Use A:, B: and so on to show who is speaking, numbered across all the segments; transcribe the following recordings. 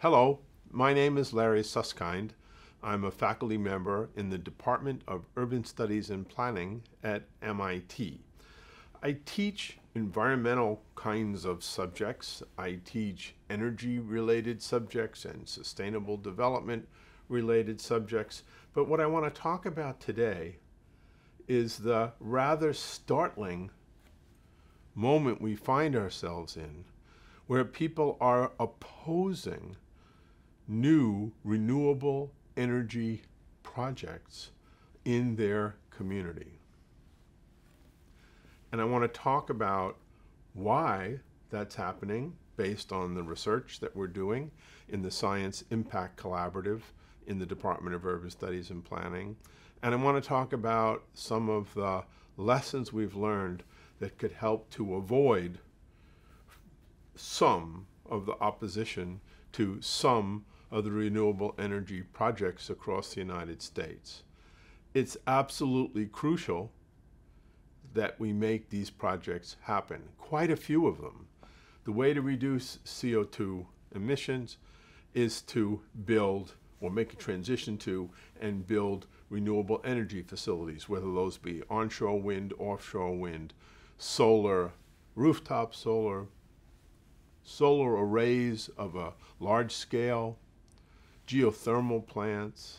A: Hello, my name is Larry Susskind. I'm a faculty member in the Department of Urban Studies and Planning at MIT. I teach environmental kinds of subjects. I teach energy related subjects and sustainable development related subjects. But what I want to talk about today is the rather startling moment we find ourselves in where people are opposing new renewable energy projects in their community. And I want to talk about why that's happening based on the research that we're doing in the Science Impact Collaborative in the Department of Urban Studies and Planning. And I want to talk about some of the lessons we've learned that could help to avoid some of the opposition to some of the renewable energy projects across the United States. It's absolutely crucial that we make these projects happen, quite a few of them. The way to reduce CO2 emissions is to build or make a transition to and build renewable energy facilities, whether those be onshore wind, offshore wind, solar, rooftop solar, solar arrays of a large scale, geothermal plants,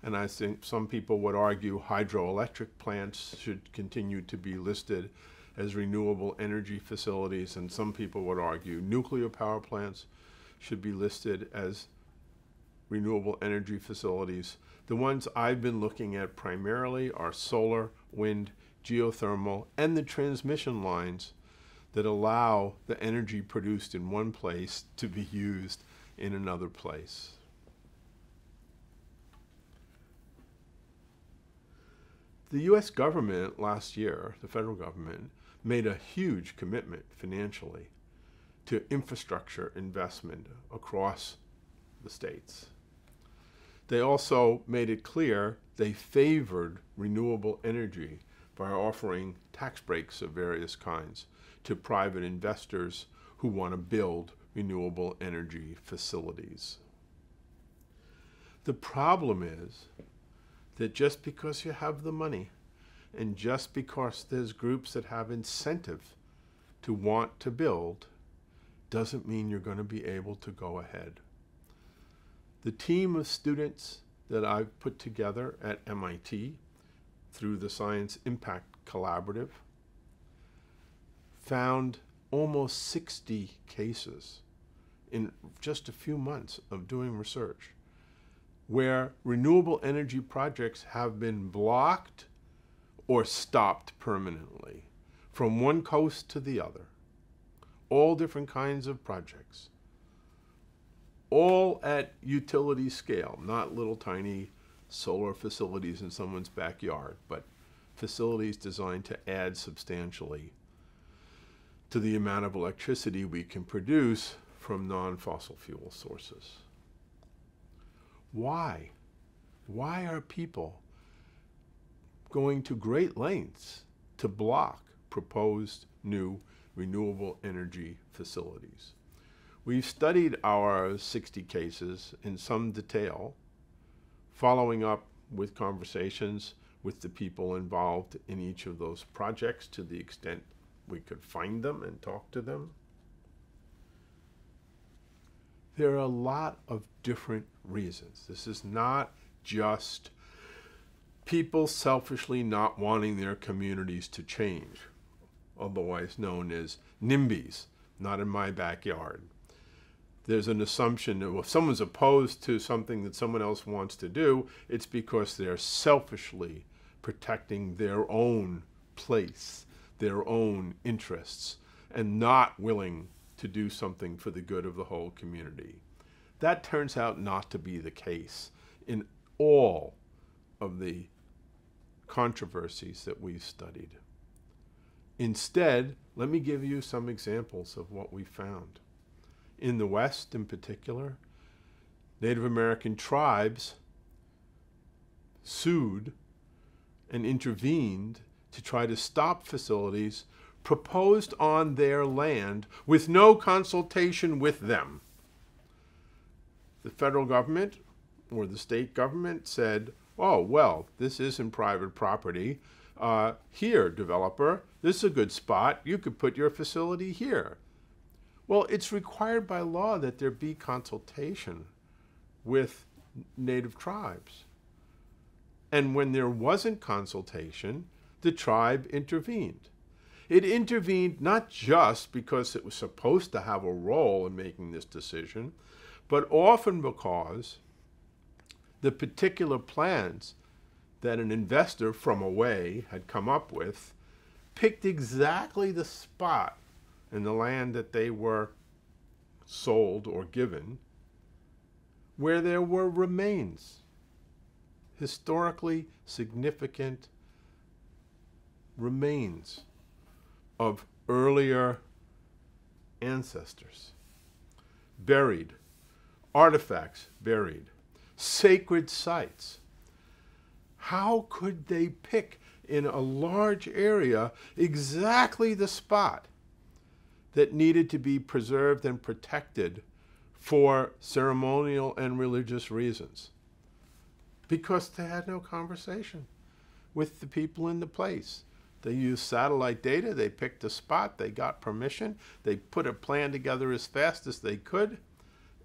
A: and I think some people would argue hydroelectric plants should continue to be listed as renewable energy facilities, and some people would argue nuclear power plants should be listed as renewable energy facilities. The ones I've been looking at primarily are solar, wind, geothermal, and the transmission lines that allow the energy produced in one place to be used in another place. The US government last year, the federal government, made a huge commitment financially to infrastructure investment across the states. They also made it clear they favored renewable energy by offering tax breaks of various kinds to private investors who want to build renewable energy facilities. The problem is that just because you have the money and just because there's groups that have incentive to want to build doesn't mean you're going to be able to go ahead. The team of students that I've put together at MIT through the Science Impact Collaborative found almost 60 cases in just a few months of doing research where renewable energy projects have been blocked or stopped permanently from one coast to the other. All different kinds of projects. All at utility scale, not little tiny solar facilities in someone's backyard, but facilities designed to add substantially to the amount of electricity we can produce from non-fossil fuel sources. Why? Why are people going to great lengths to block proposed new renewable energy facilities? We've studied our 60 cases in some detail, following up with conversations with the people involved in each of those projects to the extent we could find them and talk to them. There are a lot of different reasons. This is not just people selfishly not wanting their communities to change, otherwise known as NIMBYs, not in my backyard. There's an assumption that if someone's opposed to something that someone else wants to do, it's because they're selfishly protecting their own place, their own interests, and not willing to do something for the good of the whole community. That turns out not to be the case in all of the controversies that we've studied. Instead, let me give you some examples of what we found. In the West, in particular, Native American tribes sued and intervened to try to stop facilities proposed on their land with no consultation with them. The federal government or the state government said, oh, well, this isn't private property. Uh, here, developer, this is a good spot. You could put your facility here. Well, it's required by law that there be consultation with native tribes. And when there wasn't consultation, the tribe intervened. It intervened not just because it was supposed to have a role in making this decision, but often because the particular plans that an investor from away had come up with picked exactly the spot in the land that they were sold or given where there were remains, historically significant remains of earlier ancestors, buried, artifacts buried, sacred sites. How could they pick in a large area exactly the spot that needed to be preserved and protected for ceremonial and religious reasons? Because they had no conversation with the people in the place. They used satellite data, they picked a spot, they got permission, they put a plan together as fast as they could,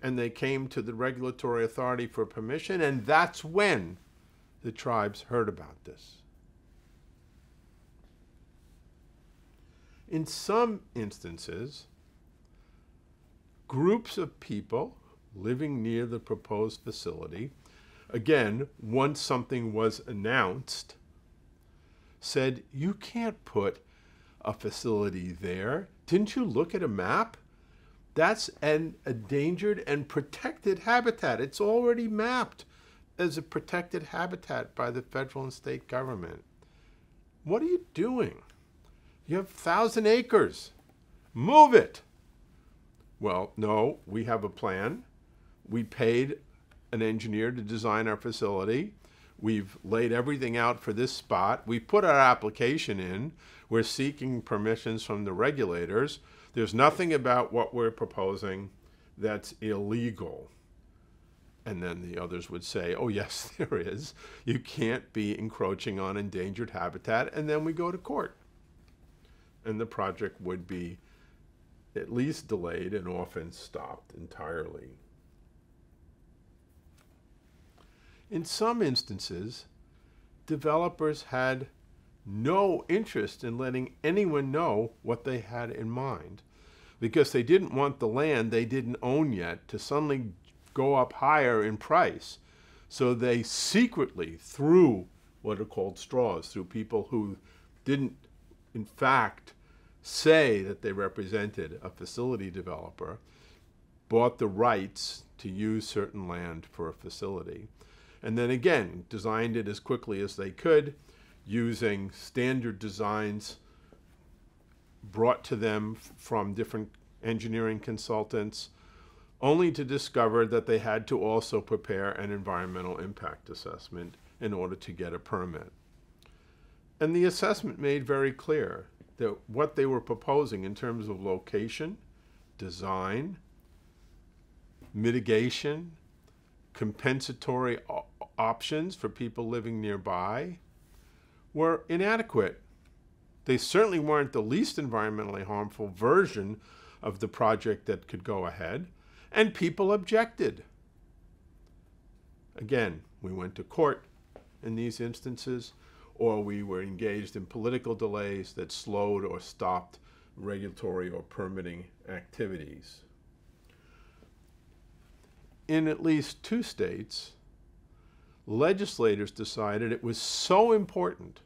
A: and they came to the regulatory authority for permission, and that's when the tribes heard about this. In some instances, groups of people living near the proposed facility, again, once something was announced, said, You can't put a facility there. Didn't you look at a map? That's an endangered and protected habitat. It's already mapped as a protected habitat by the federal and state government. What are you doing? You have thousand acres. Move it. Well, no, we have a plan. We paid an engineer to design our facility. We've laid everything out for this spot. We put our application in. We're seeking permissions from the regulators. There's nothing about what we're proposing that's illegal. And then the others would say, oh, yes, there is. You can't be encroaching on endangered habitat. And then we go to court. And the project would be at least delayed and often stopped entirely. In some instances, developers had no interest in letting anyone know what they had in mind because they didn't want the land they didn't own yet to suddenly go up higher in price. So they secretly threw what are called straws through people who didn't, in fact, say that they represented a facility developer, bought the rights to use certain land for a facility, and then again designed it as quickly as they could using standard designs brought to them from different engineering consultants, only to discover that they had to also prepare an environmental impact assessment in order to get a permit. And the assessment made very clear that what they were proposing in terms of location, design, mitigation, compensatory options for people living nearby, were inadequate. They certainly weren't the least environmentally harmful version of the project that could go ahead, and people objected. Again, we went to court in these instances, or we were engaged in political delays that slowed or stopped regulatory or permitting activities. In at least two states, legislators decided it was so important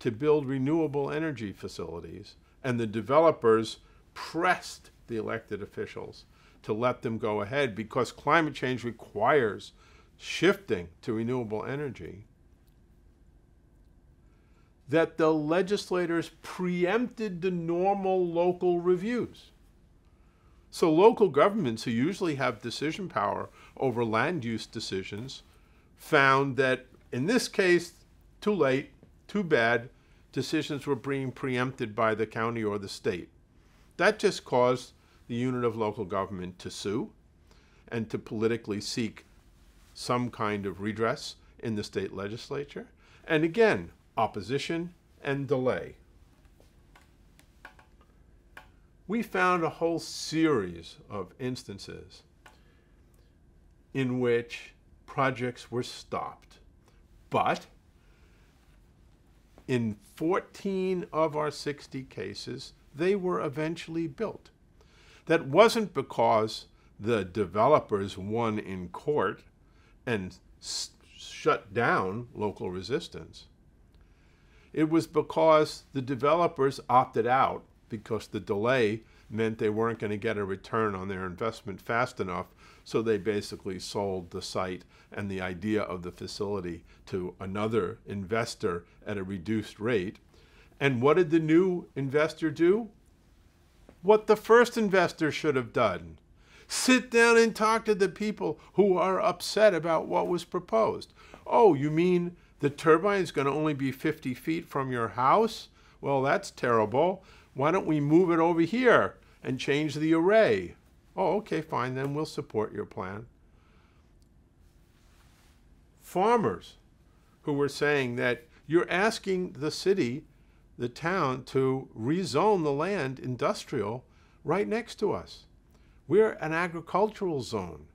A: to build renewable energy facilities, and the developers pressed the elected officials to let them go ahead because climate change requires shifting to renewable energy. That the legislators preempted the normal local reviews. So, local governments who usually have decision power over land use decisions found that in this case, too late, too bad, decisions were being preempted by the county or the state. That just caused the unit of local government to sue, and to politically seek some kind of redress in the state legislature. And again, opposition and delay. We found a whole series of instances in which projects were stopped. But in 14 of our 60 cases, they were eventually built. That wasn't because the developers won in court and shut down local resistance. It was because the developers opted out because the delay meant they weren't going to get a return on their investment fast enough, so they basically sold the site and the idea of the facility to another investor at a reduced rate. And what did the new investor do? What the first investor should have done sit down and talk to the people who are upset about what was proposed. Oh, you mean the turbine is going to only be 50 feet from your house? Well, that's terrible. Why don't we move it over here and change the array? Oh, okay, fine, then we'll support your plan. Farmers who were saying that you're asking the city, the town, to rezone the land industrial right next to us. We're an agricultural zone.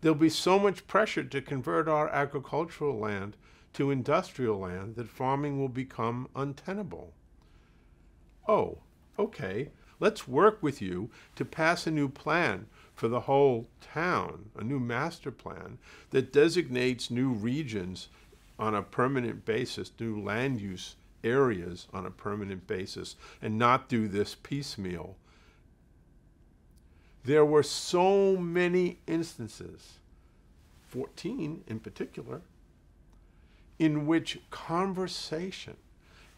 A: There'll be so much pressure to convert our agricultural land to industrial land that farming will become untenable. Oh, okay, let's work with you to pass a new plan for the whole town, a new master plan that designates new regions on a permanent basis, new land use areas on a permanent basis, and not do this piecemeal. There were so many instances, 14 in particular, in which conversation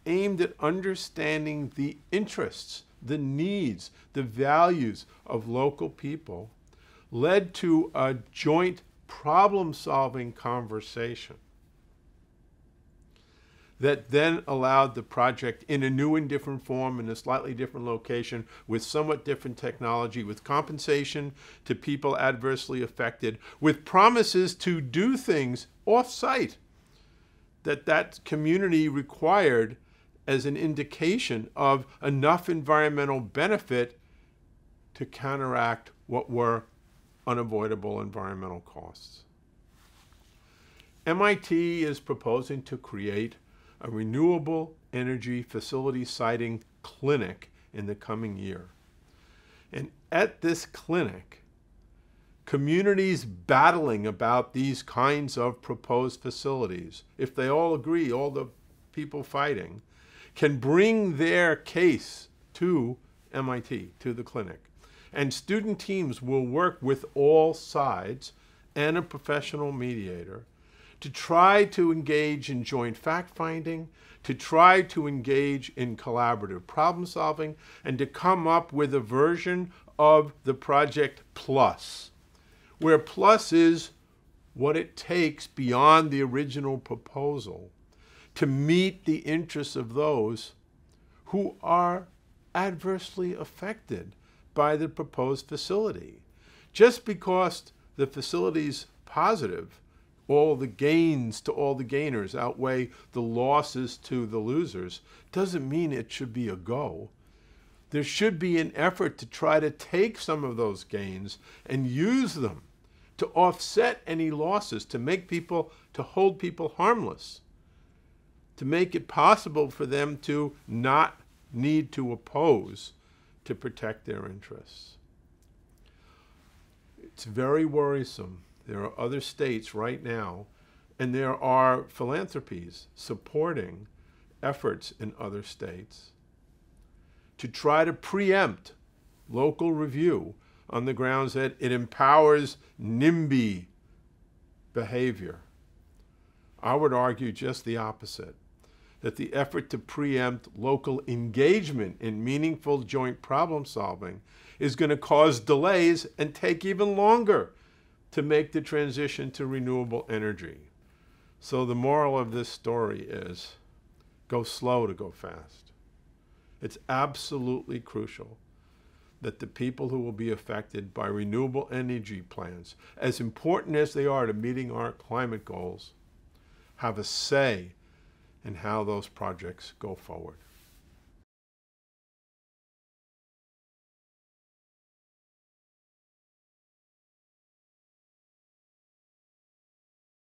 A: aimed at understanding the interests, the needs, the values of local people led to a joint problem solving conversation that then allowed the project in a new and different form in a slightly different location with somewhat different technology with compensation to people adversely affected with promises to do things off-site that that community required as an indication of enough environmental benefit to counteract what were unavoidable environmental costs. MIT is proposing to create a renewable energy facility siting clinic in the coming year. And at this clinic, communities battling about these kinds of proposed facilities, if they all agree, all the people fighting, can bring their case to MIT, to the clinic. And student teams will work with all sides and a professional mediator to try to engage in joint fact finding, to try to engage in collaborative problem solving, and to come up with a version of the project plus, where plus is what it takes beyond the original proposal to meet the interests of those who are adversely affected by the proposed facility. Just because the facility's positive all the gains to all the gainers outweigh the losses to the losers doesn't mean it should be a go. There should be an effort to try to take some of those gains and use them to offset any losses, to make people, to hold people harmless, to make it possible for them to not need to oppose to protect their interests. It's very worrisome there are other states right now, and there are philanthropies supporting efforts in other states to try to preempt local review on the grounds that it empowers NIMBY behavior. I would argue just the opposite that the effort to preempt local engagement in meaningful joint problem solving is going to cause delays and take even longer to make the transition to renewable energy. So the moral of this story is go slow to go fast. It's absolutely crucial that the people who will be affected by renewable energy plans, as important as they are to meeting our climate goals, have a say in how those projects go forward.